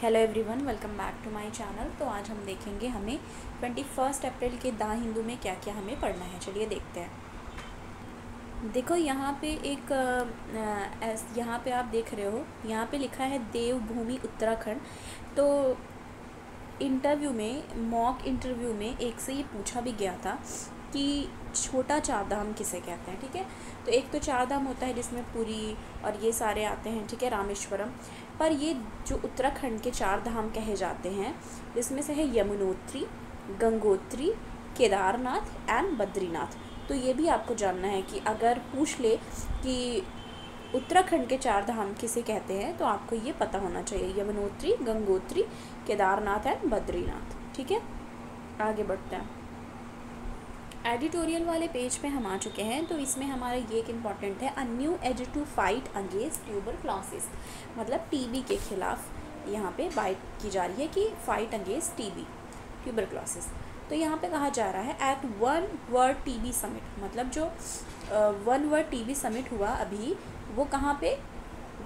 Hello everyone welcome back to my channel तो आज हम देखेंगे हमें ट्वेंटी फ़र्स्ट अप्रैल के दा हिंदू में क्या क्या हमें पढ़ना है। चलिए देखते हैं। देखो, यहाँ पे एक यहाँ पे आप देख रहे हो, यहाँ पे लिखा है देवभूमि उत्तराखंड। तो इंटरव्यू में मॉक इंटरव्यू में एक से ये पूछा भी गया था कि छोटा चार धाम किसे कहते हैं, ठीक है? तो एक तो चार धाम होता है जिसमें पुरी और ये सारे आते हैं, ठीक है, रामेश्वरम। पर ये जो उत्तराखंड के चार धाम कहे जाते हैं जिसमें से है यमुनोत्री, गंगोत्री, केदारनाथ एंड बद्रीनाथ। तो ये भी आपको जानना है कि अगर पूछ ले कि उत्तराखंड के चार धाम किसे कहते हैं तो आपको ये पता होना चाहिए, यमुनोत्री, गंगोत्री, केदारनाथ एंड बद्रीनाथ। ठीक है? आगे बढ़ते हैं। एडिटोरियल वाले पेज पे हम आ चुके हैं तो इसमें हमारा ये एक इंपॉर्टेंट है a new age to fight against tuberculosis मतलब टीबी के खिलाफ यहाँ पे बाइट की जा रही है कि fight against TB tuberculosis तो यहाँ पे कहा जा रहा है at one world TB summit मतलब जो वन वर्ड टीबी समिट हुआ अभी, वो कहाँ पे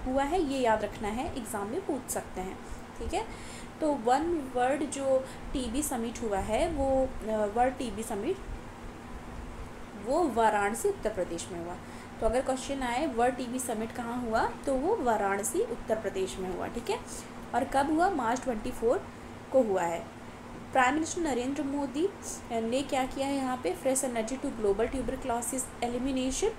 हुआ है, ये याद रखना है एग्ज़ाम में पूछ सकते हैं, ठीक है? तो वन वर्ड जो टीबी समिट हुआ है, वो वर्ड टीबी समिट वो वाराणसी, उत्तर प्रदेश में हुआ। तो अगर क्वेश्चन आए वर्ल्ड टीवी समिट कहाँ हुआ तो वो वाराणसी, उत्तर प्रदेश में हुआ, ठीक है? और कब हुआ? मार्च ट्वेंटी फोर को हुआ है। प्राइम मिनिस्टर नरेंद्र मोदी ने क्या किया है यहाँ पे? Fresh energy to global tuberculosis elimination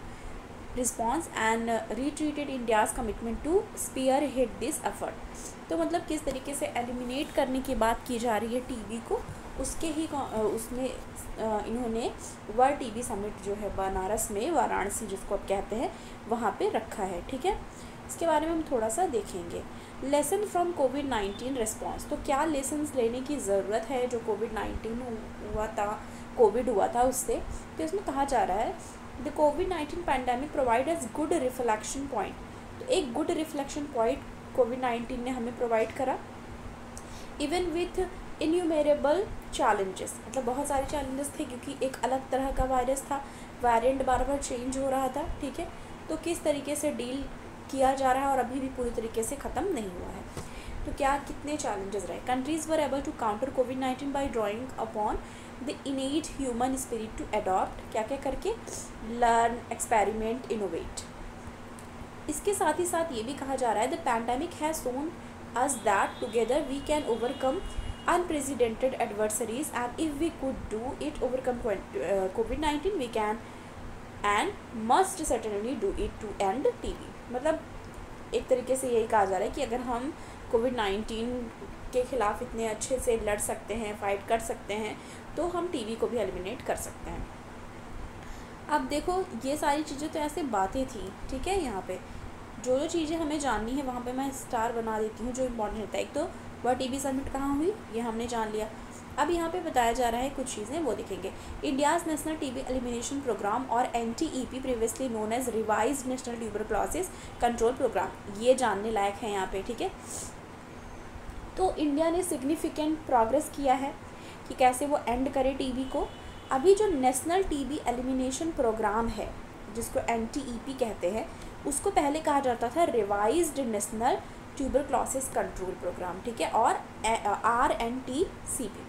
response and reiterated India's commitment to spearhead this effort तो मतलब किस तरीके से एलिमिनेट करने की बात की जा रही है टीवी को? उसके ही उसमें इन्होंने वर्ल्ड टीबी समिट जो है बनारस में, वाराणसी जिसको आप कहते हैं, वहाँ पे रखा है, ठीक है? इसके बारे में हम थोड़ा सा देखेंगे। Lesson from COVID nineteen response तो क्या लेसन लेने की ज़रूरत है जो कोविड नाइन्टीन हुआ था कोविड हुआ था उससे? तो इसमें कहा जा रहा है the COVID nineteen pandemic provide as good reflection point तो एक good reflection point COVID nineteen ने हमें प्रोवाइड करा। इवन विथ इन्यूमेरेबल चैलेंजेस मतलब बहुत सारे चैलेंजेस थे क्योंकि एक अलग तरह का वायरस था वेरिएंट बार बार चेंज हो रहा था, ठीक है? तो किस तरीके से डील किया जा रहा है और अभी भी पूरी तरीके से ख़त्म नहीं हुआ है? तो क्या कितने चैलेंजेस रहे? Countries were able to counter COVID nineteen by drawing upon the innate human spirit to adopt क्या क्या करके? लर्न एक्सपेरिमेंट इनोवेट इसके साथ ही साथ ये भी कहा जा रहा है the pandemic has shown us that together we can overcome unprecedented adversaries and if we could do it overcome uh, covid-19 we can and must certainly do it to end tb मतलब एक तरीके से यही कहा जा रहा है कि अगर हम कोविड नाइन्टीन के ख़िलाफ़ इतने अच्छे से लड़ सकते हैं फाइट कर सकते हैं तो हम टीवी को भी एलिमिनेट कर सकते हैं। अब देखो ये सारी चीज़ें तो ऐसे बातें थी ठीक है यहाँ पे। जो जो चीज़ें हमें जाननी है वहाँ पे मैं स्टार बना देती हूँ जो इम्पोर्टेंट होता है। एक तो वह टी समिट कहाँ हुई, ये हमने जान लिया। अब यहाँ पे बताया जा रहा है कुछ चीज़ें, वो देखेंगे। India's national TB elimination programme और N T E P previously known as revise national tuberculosis control programme ये जानने लायक है यहाँ पे, ठीक है? तो इंडिया ने सिग्निफिकेंट प्रोग्रेस किया है कि कैसे वो एंड करे टीबी को। अभी जो नेशनल टीबी एलिमिनेशन प्रोग्राम है, जिसको एन कहते हैं, उसको पहले कहा जाता था revised national tuberculosis control programme ठीक है? और R N T C P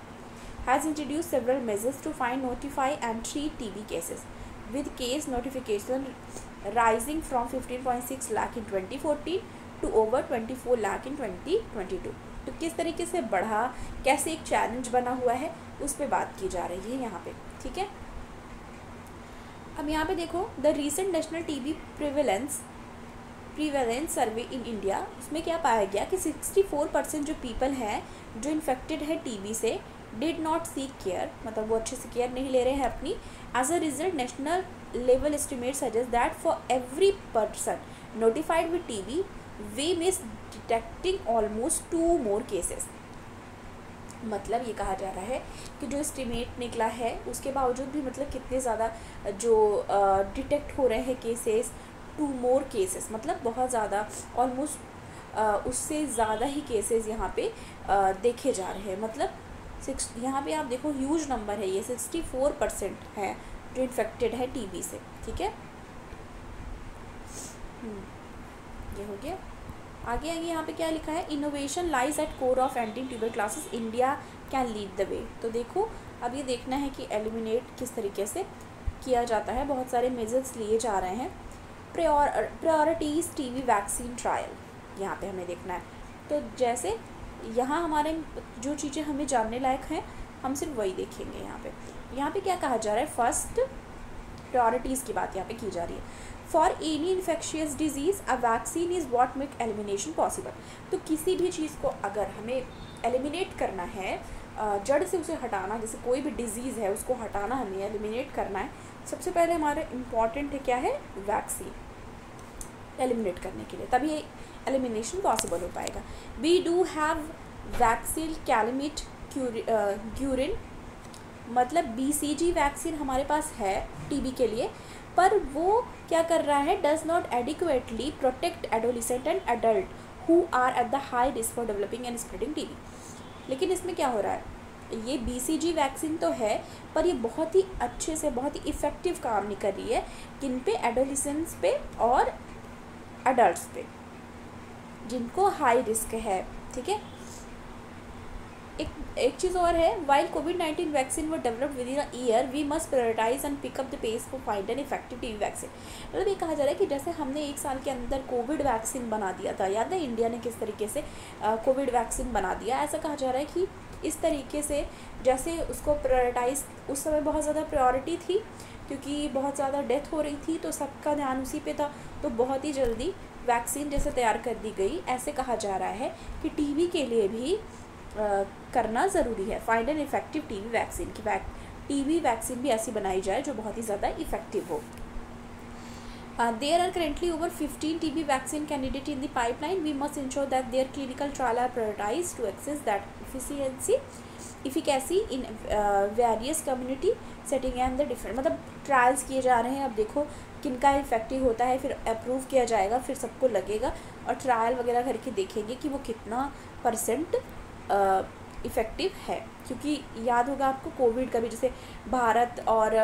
has introduce several measures to find notify and treat T B cases with case notification rising from fifteen point six lakh in twenty fourteen to over twenty four lakh in twenty twenty two तो किस तरीके से बढ़ा, कैसे एक challenge बना हुआ है, उस पर बात की जा रही है यहाँ पे, ठीक है? अब यहाँ पे देखो the recent national T B prevalence prevalence survey in India उसमें क्या पाया गया कि 64 परसेंट जो पीपल हैं, जो इन्फेक्टेड है टीबी से डिड नॉट सीक केयर मतलब वो अच्छे से केयर नहीं ले रहे हैं अपनी। As a result national level estimate suggest that for every person notified with TB we miss detecting almost two more cases मतलब ये कहा जा रहा है कि जो एस्टिमेट निकला है, उसके बावजूद भी मतलब कितने ज़्यादा जो डिटेक्ट हो रहे हैं केसेस टू मोर केसेस मतलब बहुत ज़्यादा ऑलमोस्ट उससे ज़्यादा ही केसेस यहाँ पे आ, देखे जा रहे हैं। मतलब सिक्स यहाँ पे आप देखो ह्यूज नंबर है ये सिक्सटी फोर परसेंट है जो इन्फेक्टेड है टीबी से ठीक है? हम्म, ये हो गया। आगे आगे यहाँ पे क्या लिखा है? Innovation lies at core of anti tuberculosis India can lead the way तो देखो अब ये देखना है कि एलिमिनेट किस तरीके से किया जाता है। बहुत सारे मेजर्स लिए जा रहे हैं। प्रायोरिटीज़ टीवी वैक्सीन ट्रायल यहाँ पे हमें देखना है। तो जैसे यहाँ हमारे जो चीज़ें हमें जानने लायक हैं, हम सिर्फ़ वही देखेंगे यहाँ पे। यहाँ पे क्या कहा जा रहा है? फ़र्स्ट प्रायोरिटीज़ की बात यहाँ पे की जा रही है। For any infectious disease a vaccine is what make elimination possible तो किसी भी चीज़ को अगर हमें एलिमिनेट करना है जड़ से उसे हटाना, जैसे कोई भी डिज़ीज़ है, उसको हटाना, हमें एलिमिनेट करना है सबसे पहले हमारा इंपॉर्टेंट है क्या है? वैक्सीन एलिमिनेट करने के लिए। तभी एलिमिनेशन पॉसिबल हो पाएगा। We do have vaccine Calmette Guerin मतलब बीसीजी वैक्सीन हमारे पास है टीबी के लिए, पर वो क्या कर रहा है? Does not adequately protect adolescent and adult who are at the high risk for developing and spreading TB लेकिन इसमें क्या हो रहा है? ये बीसीजी वैक्सीन तो है, पर ये बहुत ही अच्छे से, बहुत ही इफ़ेक्टिव काम नहीं कर रही है किन पे? एडोलिसेंस पे और अडल्ट पे, जिनको हाई रिस्क है, ठीक है? एक एक चीज़ और है वाइल कोविड नाइन्टीन वैक्सीन वो develop within a year we must prioritise and pick up the pace for find an effective T vaccine मतलब ये कहा जा रहा है कि जैसे हमने एक साल के अंदर कोविड वैक्सीन बना दिया था, याद है इंडिया ने किस तरीके से कोविड वैक्सीन बना दिया? ऐसा कहा जा रहा है कि इस तरीके से जैसे उसको प्रायोरिटाइज उस समय बहुत ज़्यादा प्रायोरिटी थी क्योंकि बहुत ज़्यादा डेथ हो रही थी तो सबका ध्यान उसी पे था तो बहुत ही जल्दी वैक्सीन जैसे तैयार कर दी गई। ऐसे कहा जा रहा है कि टीबी के लिए भी आ, करना ज़रूरी है find an effective TB vaccine की वैक टीबी वैक्सीन भी ऐसी बनाई जाए जो बहुत ही ज़्यादा इफ़ेक्टिव हो। There are currently over fifteen T B vaccine candidate in the pipeline we must ensure that their clinical trial are prioritise to access efficiency efficacy in various community setting and the different मतलब trials किए जा रहे हैं, अब देखो किनका effective होता है, फिर अप्रूव किया जाएगा, फिर सबको लगेगा और ट्रायल वगैरह करके देखेंगे कि वो कितना परसेंट इफ़ेक्टिव है। क्योंकि याद होगा आपको कोविड का भी, जैसे भारत और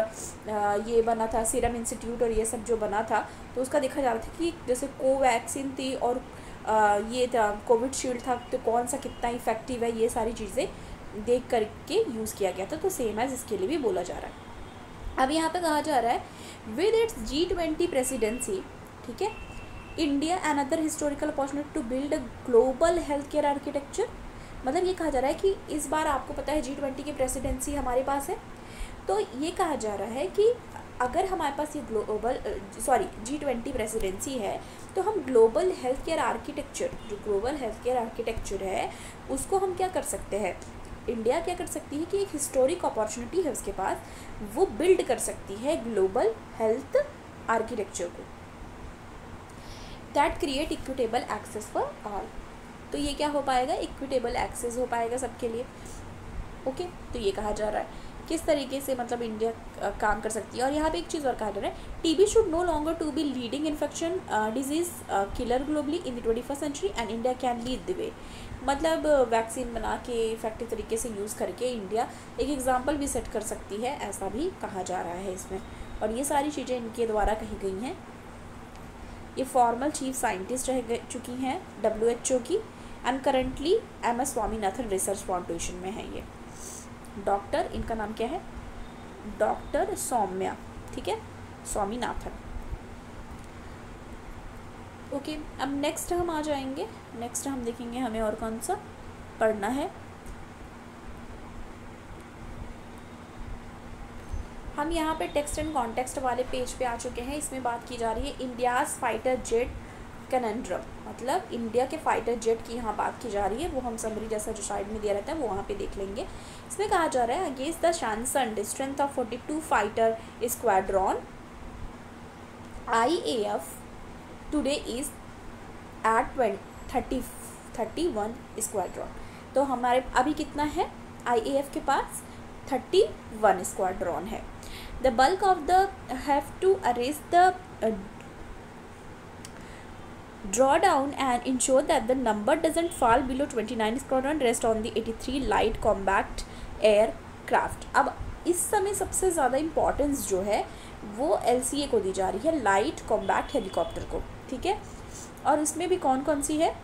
ये बना था सीरम इंस्टीट्यूट और ये सब जो बना था तो उसका देखा जा रहा था कि जैसे कोवैक्सीन थी और ये कोविड शील्ड था तो कौन सा कितना इफ़ेक्टिव है, ये सारी चीज़ें देख करके यूज़ किया गया था तो सेम एज इसके लिए भी बोला जा रहा है। अब यहाँ पे कहा जा रहा है with its G twenty presidency ठीक है India and other historical opportunity to build a global health care architecture मतलब ये कहा जा रहा है कि इस बार आपको पता है जी ट्वेंटी की प्रेसिडेंसी हमारे पास है तो ये कहा जा रहा है कि अगर हमारे पास ये global sorry G twenty presidency है तो हम ग्लोबल हेल्थ केयर आर्किटेक्चर जो ग्लोबल हेल्थ केयर आर्किटेक्चर है, उसको हम क्या कर सकते हैं? इंडिया क्या कर सकती है कि एक हिस्टोरिक अपॉर्चुनिटी है उसके पास, वो बिल्ड कर सकती है ग्लोबल हेल्थ आर्किटेक्चर को। That create equitable access for all तो ये क्या हो पाएगा? इक्विटेबल एक्सेस हो पाएगा सबके लिए। Okay okay? तो ये कहा जा रहा है। किस तरीके से मतलब इंडिया काम कर सकती है? और यहाँ पे एक चीज़ और कहा जा रहा है TB should no longer to be leading infection disease killer globally in the twenty first century and India can lead the way मतलब वैक्सीन बना के इफ़ेक्टिव तरीके से यूज़ करके इंडिया एक एग्ज़ाम्पल भी सेट कर सकती है, ऐसा भी कहा जा रहा है इसमें। और ये सारी चीज़ें इनके द्वारा कही गई हैं। ये फॉर्मल चीफ साइंटिस्ट रह चुकी हैं डब्ल्यूएचओ की and currently M S Swaminathan research foundation में है ये। डॉक्टर इनका नाम क्या है? डॉक्टर सौम्या ठीक है? स्वामीनाथन ओके okay, अब नेक्स्ट हम आ जाएँगे। नेक्स्ट हम देखेंगे हमें और कौन सा पढ़ना है। हम यहाँ पे टेक्स्ट एंड कॉन्टेक्स्ट वाले पेज पे आ चुके हैं। इसमें बात की जा रही है इंडियाज़ फाइटर जेट कनेंड्रम मतलब इंडिया के फाइटर जेट की यहाँ बात की जा रही है, वो हम समरी जैसा जो साइड में दिया रहता है, वो वहाँ पे देख लेंगे। इसमें कहा जा रहा है against the sanctioned strength of forty two fighter squadron I A F today is at thirty thirty one squadron तो हमारे, अभी कितना है? आई ए एफ़ के पास थर्टी वन स्क्वाड्रॉन है। The bulk of the have to arrest the draw down and ensure that the number doesn't fall below 29 squadron rest on the 83 light combat aircraft. अब इस समय सबसे ज़्यादा importance जो है, वो एलसीए को दी जा रही है लाइट कॉम्बैक्ट हेलीकॉप्टर को, ठीक है? और उसमें भी कौन कौन सी है?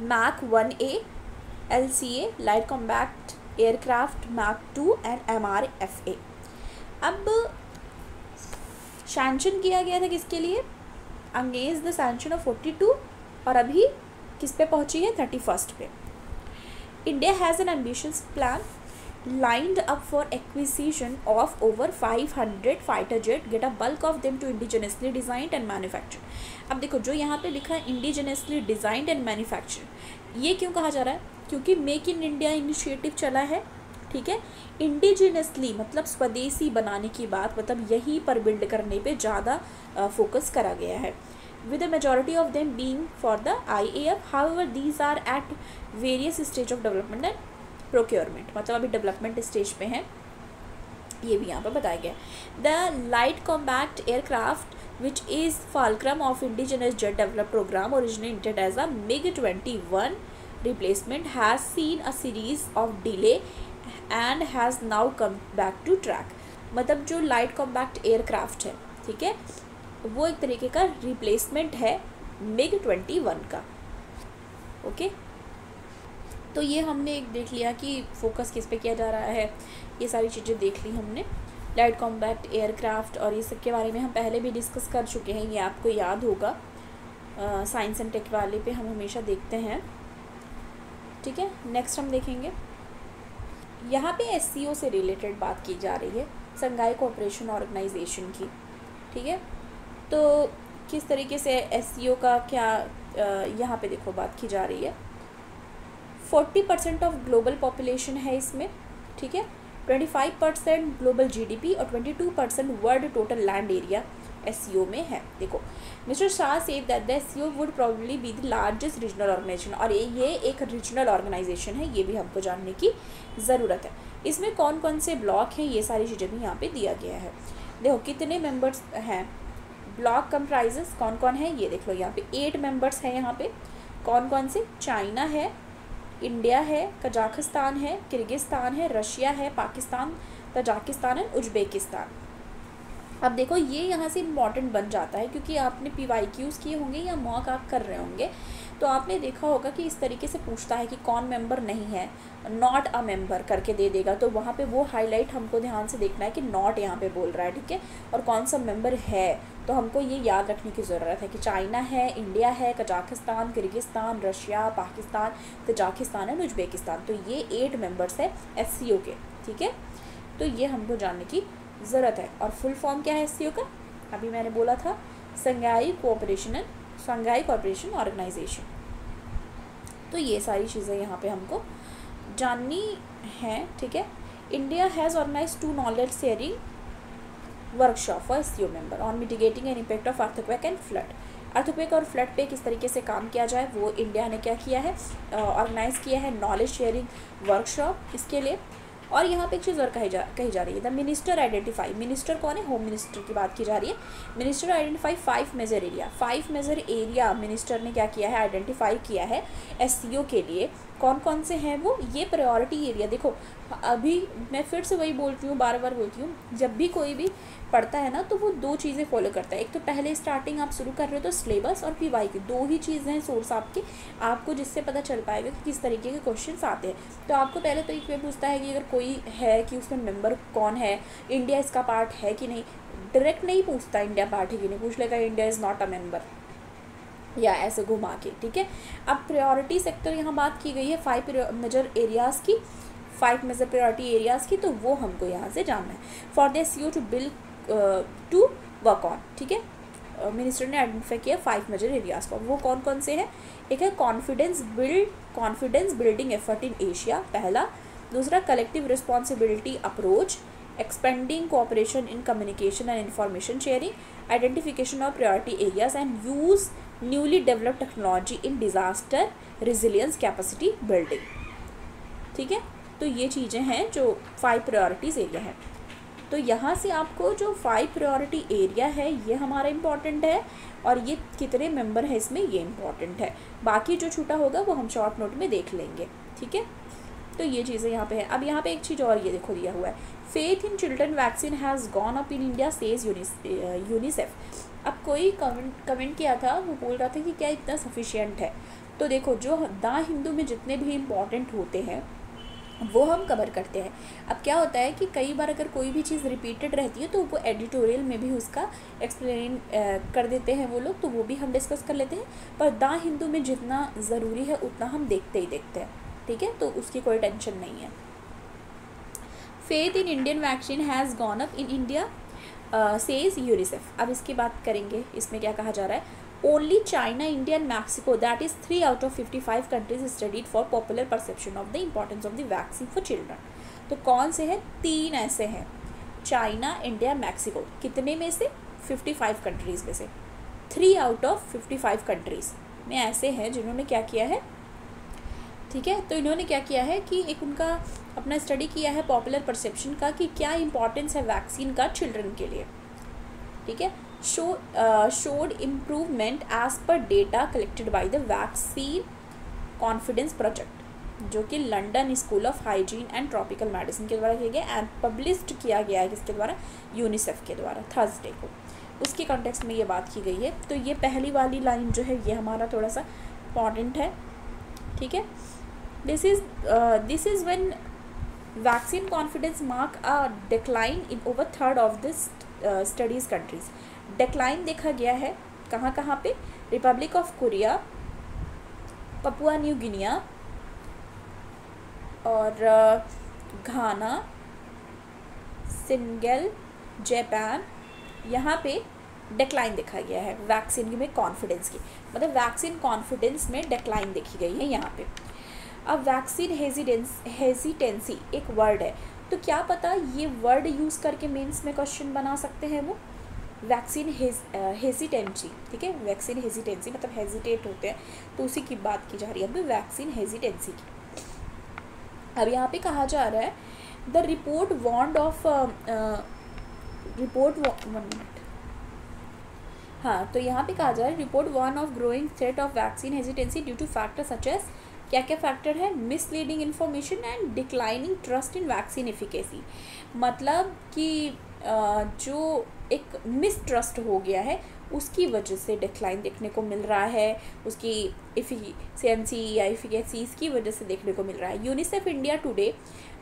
Mk one A L C A light combat aircraft Mk two and M R F A अब सैंक्शन किया गया था किसके लिए? अंगेज the sanction of forty two और अभी किस पे पहुँची है? थर्टी फ़र्स्ट पे। India has an ambitious plan lined up for acquisition of over 500 fighter jet get a bulk of them to indigenously designed and manufactured अब देखो, जो यहाँ पे लिखा है इंडिजनसली डिज़ाइंड एंड मैन्युफैक्चर ये क्यों कहा जा रहा है? क्योंकि मेक इन इंडिया इनिशिएटिव चला है ठीक है? इंडिजिनसली मतलब स्वदेशी बनाने की बात मतलब यहीं पर बिल्ड करने पे ज़्यादा फोकस करा गया है। With with a majority of them being for the IAF. However, these are at various stage of development and procurement मतलब अभी डेवलपमेंट स्टेज पे हैं। ये भी यहाँ पर बताया गया the light combat aircraft which is fulcrum of indigenous jet develop programme originated as a MiG twenty one replacement has seen a series of delay and has now come back to track मतलब जो light combat aircraft है, ठीक है? वो एक तरीके का replacement है मिग ट्वेंटी वन का ओके तो ये हमने एक देख लिया कि फोकस किस पे किया जा रहा है। ये सारी चीज़ें देख ली हमने। लाइट कॉम्बैक्ट एयरक्राफ्ट और ये सब के बारे में हम पहले भी डिस्कस कर चुके हैं, ये आपको याद होगा। साइंस एंड टेक वाले पे हम हमेशा देखते हैं। ठीक है? नेक्स्ट हम देखेंगे। यहाँ पे एससीओ से रिलेटेड बात की जा रही है संघाई कोऑपरेशन ऑर्गेनाइजेशन की, ठीक है? तो किस तरीके से एससीओ का क्या यहाँ पे देखो बात की जा रही है। Forty percent of global population है इसमें, ठीक है? Twenty five percent global GDP और twenty two percent world total land area S में है। देखो, mister Shah said that the S C O would probably be the largest regional organisation और ये एक रीजनल ऑर्गेनाइजेशन है, ये भी हमको जानने की ज़रूरत है। इसमें कौन कौन से ब्लॉक हैं, ये सारी चीज़ें भी यहाँ पे दिया गया है। देखो, कितने मेंबर्स हैं? ब्लॉक कंप्राइजेस कौन कौन है? ये देख लो, यहाँ पे एट मेंबर्स हैं यहाँ पे। कौन कौन से? चाइना है इंडिया है कजाकिस्तान है किर्गिस्तान है रशिया है पाकिस्तान तजाकिस्तान एंड उज्बेकिस्तान अब देखो, ये यहाँ से इंपॉर्टेंट बन जाता है क्योंकि आपने पी वाई क्यूज़ किए होंगे या मॉक आप कर रहे होंगे। तो आपने देखा होगा कि इस तरीके से पूछता है कि कौन मेंबर नहीं है नॉट अ मेंबर करके दे देगा। तो वहाँ पे वो हाईलाइट हमको ध्यान से देखना है कि नॉट यहाँ पे बोल रहा है, ठीक है? और कौन सा मेंबर है? तो हमको ये याद रखने की ज़रूरत है कि चाइना है इंडिया है Kazakhstan Kyrgyzstan Russia Pakistan Tajikistan and Uzbekistan तो ये एट मेंबर्स है एस के, ठीक है? तो ये हमको जानने की ज़रूरत है। और फुल फॉर्म क्या है एस का? अभी मैंने बोला था Shanghai cooperation and Shanghai corporation organisation तो ये सारी चीज़ें यहाँ पे हमको जाननी है, ठीक है? India has organise two knowledge sharing workshop for S member on mitigating an impact of earthquake and flood earthquake और फ्लड पे किस तरीके से काम किया जाए, वो इंडिया ने क्या किया है? ऑर्गेनाइज़ किया है नॉलेज शेयरिंग वर्कशॉप इसके लिए। और यहाँ पे एक चीज़ और कही जा कही जा रही है, द मिनिस्टर आइडेंटिफाई, मिनिस्टर कौन है? होम मिनिस्टर की बात की जा रही है। Minister identify five major area, five major area minister ने क्या किया है? आइडेंटिफाई किया है एससीओ के लिए। कौन कौन से हैं वो? ये प्रायोरिटी एरिया देखो, अभी मैं फिर से वही बोलती हूँ बार बार बोलती हूँ, जब भी कोई भी पढ़ता है ना तो वो दो चीज़ें फॉलो करता है। एक तो पहले स्टार्टिंग आप शुरू कर रहे हो तो सिलेबस और पी वाई की दो ही चीज़ें हैं सोर्स आपके, आपको जिससे पता चल पाएगा कि किस तरीके के क्वेश्चन आते हैं। तो आपको पहले तो एक वे पूछता है कि अगर कोई है कि उसमें मेंबर कौन है इंडिया इसका पार्ट है कि नहीं डायरेक्ट नहीं पूछता इंडिया पार्ट है कि नहीं, पूछ लेगा India is not a member या ऐसे घुमा के, ठीक है? अब प्रायोरिटी सेक्टर यहाँ बात की गई है फाइव मेजर एरियाज़ की फाइव मेजर प्रायोरिटी एरियाज़ की तो वो हमको यहाँ से जानना है। For this you to bill to work on ठीक है? मिनिस्टर ने आइडेंटिफाई किया फाइव मेजर एरियाज़ को वो कौन कौन से हैं? एक है confidence build confidence building effort in Asia पहला। दूसरा collective responsibility approach expanding cooperation in communication and information sharing identification of priority areas and use newly develop technology in disaster resilience capacity building ठीक है? तो ये चीज़ें हैं जो five priorities area है। तो यहाँ से आपको जो फाइव प्रायोरिटी एरिया है, ये हमारा इंपॉर्टेंट है और ये कितने मेंबर हैं इसमें, ये इंपॉर्टेंट है। बाकी जो छूटा होगा, वो हम शॉर्ट नोट में देख लेंगे, ठीक है? तो ये चीज़ें यहाँ पे है। अब यहाँ पे एक चीज़ और ये देखो, दिया हुआ है। Faith in children vaccine has gone up in India says UNICEF अब कोई कमेंट कमेंट किया था, वो बोल रहा था कि क्या इतना सफिशियंट है। तो देखो, जो दा हिंदू में जितने भी इंपॉर्टेंट होते हैं वो हम कवर करते हैं। अब क्या होता है कि कई बार अगर कोई भी चीज़ रिपीटेड रहती है तो वो एडिटोरियल में भी उसका एक्सप्लेन कर देते हैं वो लोग तो वो भी हम डिस्कस कर लेते हैं। पर दा हिंदू में जितना ज़रूरी है, उतना हम देखते ही देखते हैं। ठीक है? तो उसकी कोई टेंशन नहीं है। Faith in Indian vaccine has gone up in India says UNICEF अब इसकी बात करेंगे, इसमें क्या कहा जा रहा है? China India and Mexico that is three out of fifty five countries studied for popular perception of the importance of the vaccine for children तो कौन से हैं? तीन ऐसे हैं। चाइना इंडिया मैक्सिको कितने में से? फिफ्टी फाइव कंट्रीज़ में से। Three out of fifty five countries में ऐसे हैं जिन्होंने क्या किया है? ठीक है? तो इन्होंने क्या किया है कि एक उनका अपना स्टडी किया है पॉपुलर परसेप्शन का कि क्या इंपॉर्टेंस है वैक्सीन का चिल्ड्रन के लिए। ठीक है? Show showed improvement as per data collected by the vaccine confidence project जो कि London school of hygiene and tropical medicine के द्वारा किया गया एंड पब्लिश्ड किया गया है किसके द्वारा? यूनिसेफ के द्वारा थर्सडे को। उसके कॉन्टेक्स्ट में ये बात की गई है। तो ये पहली वाली लाइन जो है, ये हमारा थोड़ा सा इंपॉर्टेंट है। ठीक है? This is this is when vaccine confidence mark a decline in over third of this studies countries decline देखा गया है। कहाँ कहाँ पे? Republic of Korea Papua New Guinea और घाना सिंगल जापान यहाँ पे डेक्लाइन देखा गया है। वैक्सीन में कॉन्फिडेंस की। मतलब वैक्सीन कॉन्फिडेंस में डेक्लाइन देखी गई है यहाँ पे। अब वैक्सीन हेजिडेंस हेजिटेंसी एक वर्ड है। तो क्या पता ये वर्ड यूज़ करके मेंस में क्वेश्चन बना सकते हैं वो? वैक्सीन हेजिटेंसी, ठीक है? वैक्सीन हेजिटेंसी मतलब हेजिटेट होते हैं तो उसी की बात की जा रही है। अभी वैक्सीन हेजिटेंसी की। अब यहाँ पे कहा जा रहा है, the report warned of report one minute हाँ तो यहाँ पे कहा जा रहा है, report one of growing threat of vaccine hesitancy due to factor such क्या क्या फैक्टर है? Misleading information and declining trust in vaccine efficacy मतलब कि जो एक मिसट्रस्ट हो गया है, उसकी वजह से डिक्लाइन देखने को मिल रहा है। उसकी इफिशियंसी या इफिकेसी इसकी वजह से देखने को मिल रहा है। UNICEF India today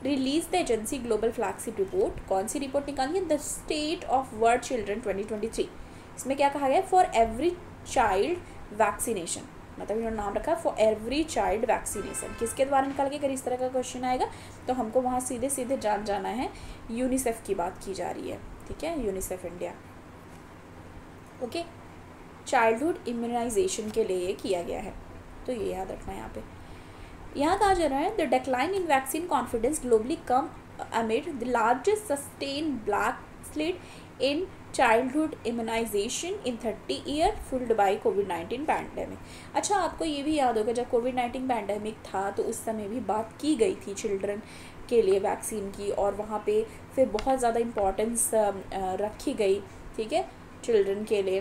release the agency global flagship report कौन सी रिपोर्ट निकाली है? The state of world children 2023 इसमें क्या कहा गया फॉर एवरी चाइल्ड वैक्सीनेशन मतलब इन्होंने नाम रखा फॉर एवरी चाइल्ड वैक्सीनेशन किसके द्वारा निकाल के? अगर इस तरह का क्वेश्चन आएगा तो हमको वहाँ सीधे सीधे जान जाना है। यूनिसेफ की बात की जा रही है, ठीक है? UNICEF India okay childhood immunisation के लिए ये किया गया है। तो ये याद रखना है यहाँ पे। यहाँ कहा जा रहा है the decline in vaccine confidence globally come amid the largest sustain backslide in childhood immunisation in thirty year fuelled by COVID nineteen pandemic अच्छा आपको ये भी याद होगा, जब कोविड नाइन्टीन पैंडमिक था तो उस समय भी बात की गई थी चिल्ड्रन के लिए वैक्सीन की और वहाँ पे फिर बहुत ज़्यादा इम्पोर्टेंस रखी गई, ठीक है चिल्ड्रन के लिए।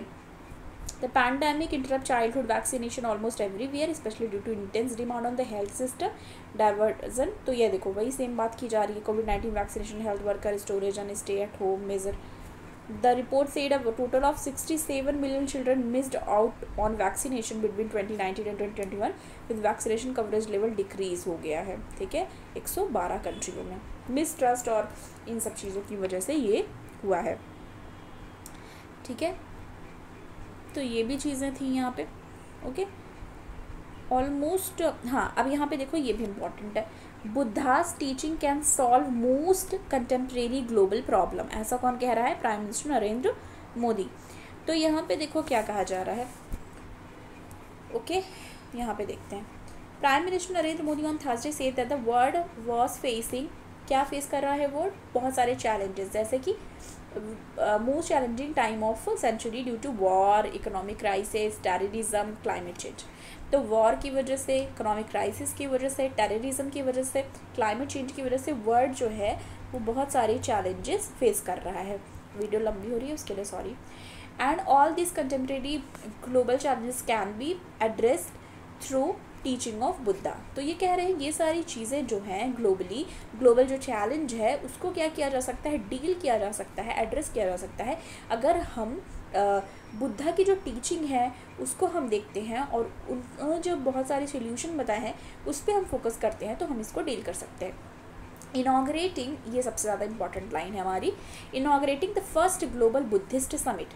The pandemic interrupt childhood vaccination almost every everywhere specially due to intense demand on the health system diversion तो ये देखो, वही सेम बात की जा रही है COVID nineteen vaccination health worker storage and stay at home measure The report said a total of 67 million children missed out on vaccination between 2019 and 2021 with vaccination coverage level decrease हो गया है ठीक है 112 कंट्रियों में मिसट्रस्ट और इन सब चीज़ों की वजह से ये हुआ है ठीक है तो ये भी चीज़ें थी यहाँ पे ओके ऑलमोस्ट हाँ अब यहाँ पे देखो ये भी इम्पोर्टेंट है Buddha's teaching can solve most contemporary global problem ऐसा कौन कह रहा है? Prime minister Narendra Modi. तो यहाँ पे देखो क्या कहा जा रहा है। ओके, यहाँ पे देखते हैं। Prime minister Narendra Modi on Thursday said the world was facing क्या फेस कर रहा है वर्ल्ड बहुत सारे चैलेंजेस जैसे कि most challenging time of century due to war economic crisis terrorism climate change तो वॉर की वजह से इकोनॉमिक क्राइसिस की वजह से टेररिज्म की वजह से क्लाइमेट चेंज की वजह से वर्ल्ड जो है, वो बहुत सारे चैलेंजेस फेस कर रहा है। वीडियो लंबी हो रही है, उसके लिए sorry and all this contemporary global challenges can be addressed through teaching of Buddha तो ये कह रहे हैं, ये सारी चीज़ें जो हैं ग्लोबली ग्लोबल जो चैलेंज है, उसको क्या किया जा सकता है? डील किया जा सकता है एड्रेस किया जा सकता है। अगर हम बुद्धा की जो टीचिंग है, उसको हम देखते हैं और उन जो बहुत सारे सोल्यूशन बताए हैं, उस पर हम फोकस करते हैं तो हम इसको डील कर सकते हैं। इनाग्रेटिंग ये सबसे ज़्यादा इंपॉर्टेंट लाइन है हमारी। Inaugurating the first global Buddhist summit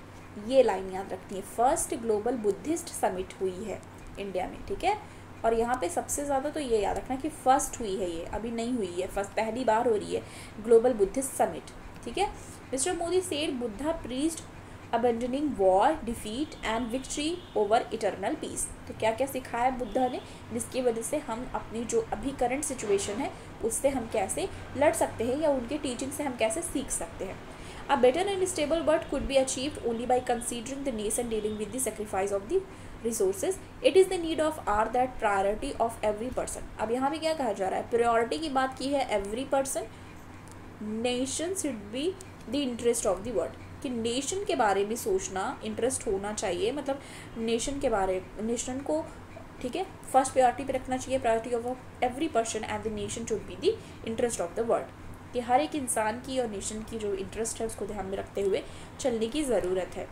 ये लाइन याद रखनी है फ़र्स्ट ग्लोबल बुद्धिस्ट समिट हुई है इंडिया में, ठीक है? और यहाँ पे सबसे ज़्यादा तो ये याद रखना कि फ़र्स्ट हुई है ये, अभी नहीं हुई है फ़र्स्ट पहली बार हो रही है ग्लोबल बुद्धिस्ट समिट ठीक है? Mister Modi said Buddha preached abandoning war defeat and victory over eternal peace तो क्या क्या सिखाया बुद्धा ने? जिसकी वजह से हम अपनी जो अभी करंट सिचुएशन है, उससे हम कैसे लड़ सकते हैं या उनके टीचिंग से हम कैसे सीख सकते हैं? A better and stable world could be achieved only by considering the nation dealing with the sacrifice of the resources it is the need of our that priority of every person अब यहाँ पे क्या कहा जा रहा है? Priority की बात की है every person nation should be the interest of the world कि नेशन के बारे में सोचना इंटरेस्ट होना चाहिए मतलब नेशन के बारे नेशन को, ठीक है? फ़र्स्ट प्रायोरिटी पे रखना चाहिए priority of every person and the nation should be the interest of the world कि हर एक इंसान की और नेशन की जो इंटरेस्ट है, उसको ध्यान में रखते हुए चलने की ज़रूरत है।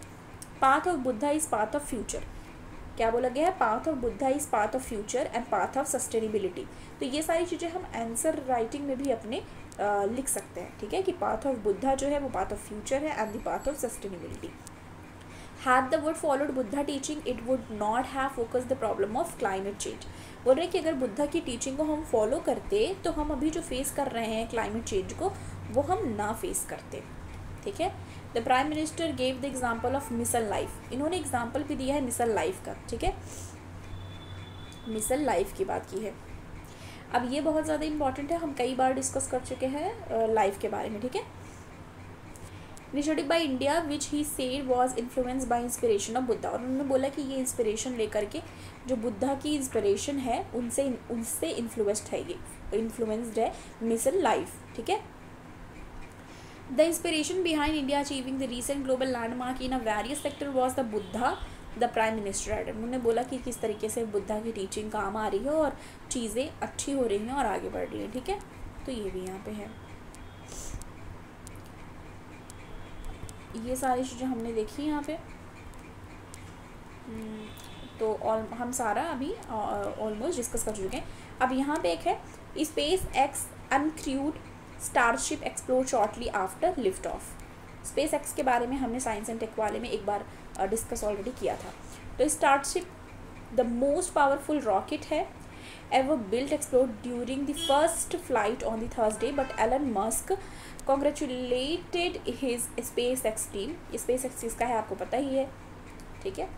Path of Buddha is path of future क्या बोला गया है? Path of Buddha is path of future and path of sustainability तो ये सारी चीज़ें हम आंसर राइटिंग में भी अपने आ, लिख सकते हैं ठीक है? कि पाथ ऑफ़ बुद्धा जो है वो पाथ ऑफ़ फ्यूचर है and the path of sustainability had the world followed Buddha teaching it would not have focus the problem of climate change बोल रहे हैं कि अगर बुद्धा की टीचिंग को हम फॉलो करते तो हम अभी जो फेस कर रहे हैं क्लाइमेट चेंज को वो हम ना फेस करते ठीक है? The prime minister gave the example of mission life इन्होंने एग्ज़ाम्पल भी दिया है मिसल लाइफ का, ठीक है? मिसल लाइफ की बात की है। अब ये बहुत ज़्यादा इंपॉर्टेंट है, हम कई बार डिस्कस कर चुके हैं लाइफ के बारे में, ठीक है? Initiative by India which he said was influence by inspiration of Buddha और उन्होंने बोला कि ये इंस्पिरेशन लेकर के जो बुद्धा की इंस्पिरेशन है, उनसे उनसे इन्फ्लुएंस्ड है ये इन्फ्लुएंस्ड है मिसल लाइफ ठीक है? The inspiration behind India achieving the recent global landmark in a various sector was the Buddha the prime minister add उन्होंने बोला कि किस तरीके से बुद्धा की टीचिंग काम आ रही है और चीज़ें अच्छी हो रही हैं और आगे बढ़ रही हैं ठीक है? तो ये भी यहाँ पे है। ये सारी चीज़ें हमने देखी यहाँ पे। हम्म, तो ऑल हम सारा अभी ऑलमोस्ट डिस्कस कर चुके हैं। अब यहाँ पे एक है SpaceX uncrewed starship explode shortly after lift off SpaceX के बारे में हमने साइंस एंड टेक वाले में एक बार डिस्कस ऑलरेडी किया था। तो starship the most powerful rocket है ever built explode during the first flight on the Thursday but Elon Musk congratulated his SpaceX team SpaceX किसका है, आपको पता ही है, ठीक है?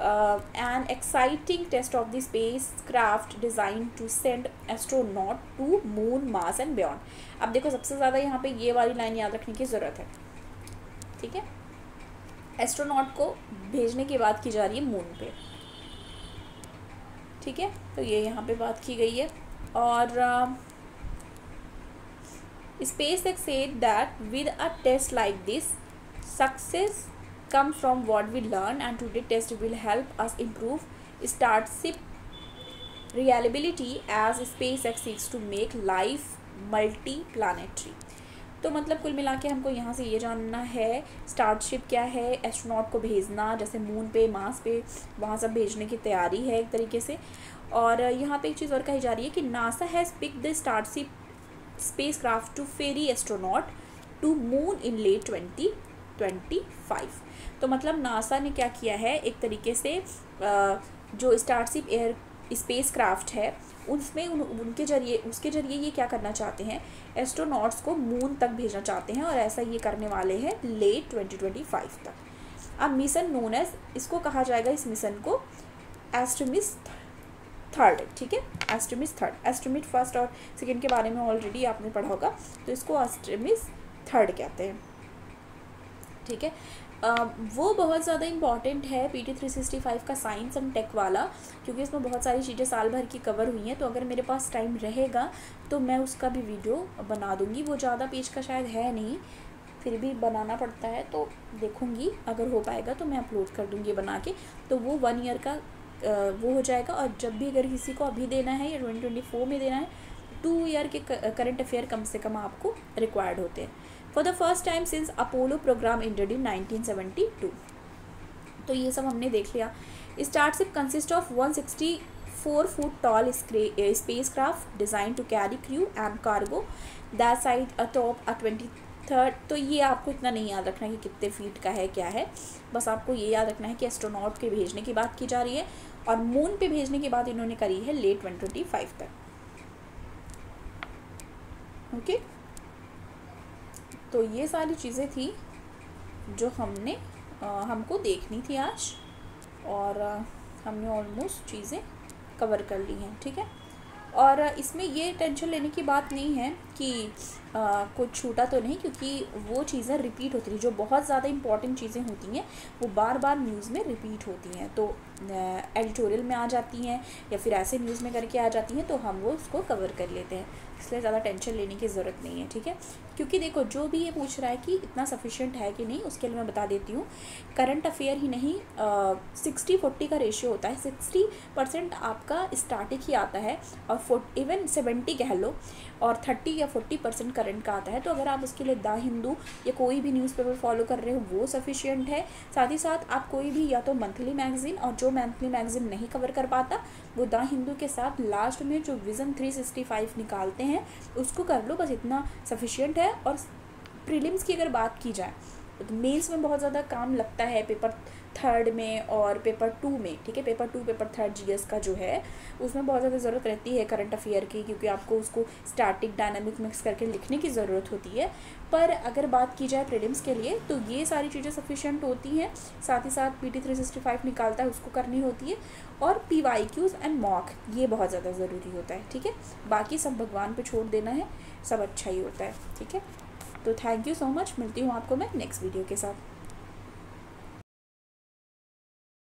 An exciting test of the spacecraft design to send astronaut to moon Mars and beyond अब देखो सबसे ज़्यादा यहाँ पे ये वाली लाइन याद रखने की ज़रूरत है। ठीक है? एस्ट्रोनॉट को भेजने की बात की जा रही है मून पे। ठीक है? तो ये यहाँ पे बात की गई है। और uh, SpaceX said that with a test like this, success come from what we learn and today test will help us improve starship reliability as spacex seeks to make life multi planetary तो मतलब कुल मिला के हमको यहाँ से ये जानना है स्टार्टशिप क्या है एस्ट्रोनॉट को भेजना, जैसे मून पे मास पे, वहाँ सब भेजने की तैयारी है एक तरीके से। और यहाँ पे एक चीज़ और कही जा रही है कि NASA has pick the starship spacecraft to ferry astronaut to moon in late twenty twenty five तो मतलब नासा ने क्या किया है? एक तरीके से जो स्टारशिप एयर स्पेस क्राफ्ट है उसमें उन, उनके ज़रिए उसके ज़रिए ये क्या करना चाहते हैं? एस्ट्रोनॉट्स को मून तक भेजना चाहते हैं और ऐसा ये करने वाले हैं लेट 2025 तक। अब मिशन नोन एज इसको कहा जाएगा इस मिशन को एस्ट्रोमिस थर्ड ठीक है? एस्ट्रीमिस थर्ड एस्ट्रीमिट फ़र्स्ट और सेकेंड के बारे में ऑलरेडी आपने पढ़ा होगा। तो इसको एस्ट्रीमिस थर्ड कहते हैं। ठीक है? वो बहुत ज़्यादा इंपॉर्टेंट है P T three sixty five का साइंस एंड टेक वाला, क्योंकि इसमें बहुत सारी चीज़ें साल भर की कवर हुई हैं तो अगर मेरे पास टाइम रहेगा तो मैं उसका भी वीडियो बना दूँगी। वो ज़्यादा पेज का शायद है नहीं, फिर भी बनाना पड़ता है तो देखूँगी। अगर हो पाएगा तो मैं अपलोड कर दूँगी बना के। तो वो वन ईयर का वो हो जाएगा, और जब भी अगर किसी को अभी देना है या ट्वेंटी ट्वेंटी फोर में देना है टू ईयर के करंट अफेयर कम से कम आपको रिक्वायर्ड होते हैं। For the first time since Apollo program ended in 1972 तो ये सब हमने देख लिया। Starship consist of 164 foot tall spacecraft designed to carry crew and cargo that side a top a twenty third तो ये आपको इतना नहीं याद रखना कि कितने फीट का है, क्या है। बस आपको ये याद रखना है कि एस्ट्रोनॉट के भेजने की बात की जा रही है और मून पे भेजने की बात इन्होंने करी है लेट वन ट्वेंटी फाइव तक। ओके तो ये सारी चीज़ें थी जो हमने आ, हमको देखनी थी आज और आ, हमने ऑलमोस्ट चीज़ें कवर कर ली हैं ठीक है? और इसमें ये टेंशन लेने की बात नहीं है कि आ, कुछ छूटा तो नहीं क्योंकि वो चीज़ें रिपीट होती हैं जो बहुत ज़्यादा इंपॉर्टेंट चीज़ें होती हैं वो बार बार न्यूज़ में रिपीट होती हैं। तो एडिटोरियल में आ जाती हैं या फिर ऐसे न्यूज़ में करके आ जाती हैं तो हम वो उसको कवर कर लेते हैं। इसलिए ज़्यादा टेंशन लेने की ज़रूरत नहीं है ठीक है? क्योंकि देखो, जो भी ये पूछ रहा है कि इतना सफिशियंट है कि नहीं, उसके लिए मैं बता देती हूँ। करंट अफेयर ही नहीं सिक्सटी फोर्टी का रेशियो होता है। सिक्सटी परसेंट आपका स्टार्टिंग ही आता है और इवन सेवेंटी कह लो, और थर्टी या फोर्टी परसेंट करंट का आता है। तो अगर आप उसके लिए द हिंदू या कोई भी न्यूज़पेपर फॉलो कर रहे हो, वो सफिशियंट है। साथ ही साथ आप कोई भी या तो मंथली मैगज़ीन और जो मंथली मैगज़ीन नहीं कवर कर पाता, वो द हिंदू के साथ लास्ट में जो विज़न थ्री सिक्सटी फाइव निकालते हैं, उसको कर लो। बस इतना सफिशियंट है। और प्रीलिम्स की अगर बात की जाए तो मेंस में बहुत ज़्यादा काम लगता है पेपर थर्ड में और पेपर टू में, ठीक है? Paper two paper third GS का जो है, उसमें बहुत ज़्यादा ज़रूरत रहती है करंट अफेयर की, क्योंकि आपको उसको स्टैटिक डायनामिक मिक्स करके लिखने की ज़रूरत होती है। पर अगर बात की जाए प्रीलिम्स के लिए तो ये सारी चीज़ें सफिशेंट होती हैं। साथ ही साथ P T three sixty five निकालता है, उसको करनी होती है। और P Y Qs and mock ये बहुत ज़्यादा ज़रूरी होता है, ठीक है? बाकी सब भगवान पर छोड़ देना है। सब अच्छा ही होता है, ठीक है? तो थैंक यू सो मच मिलती हूँ आपको मैं नेक्स्ट वीडियो के साथ।